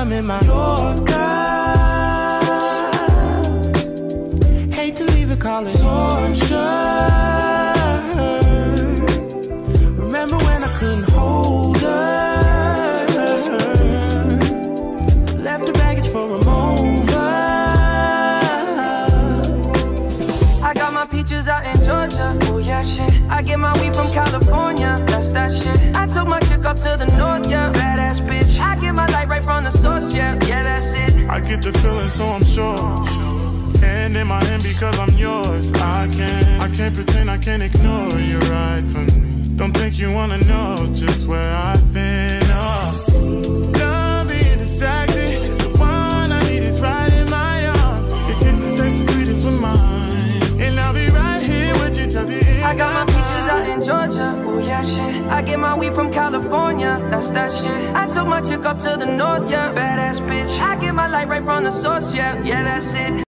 I'm in my Yorker. Hate to leave it, call it torture. Remember when I couldn't hold her? Left her baggage for a mover. I got my peaches out in Georgia. Oh yeah, shit. I get my weed from California. That's that shit. I took my chick up to the so I'm sure. Hand in my hand because I'm yours. I can't, I can't pretend, I can't ignore you right from me. Don't think you wanna know just where I've been. Oh, done being distracted. The one I need is right in my arms. Your kisses taste the sweetest with mine, and I'll be right here with you till the end. I got my peaches out in Georgia. Oh yeah, shit. I get my weed from California. That's that shit. I took my chick up to the north, yeah. Badass bitch. I get my light right from the source, yeah. Yeah, that's it.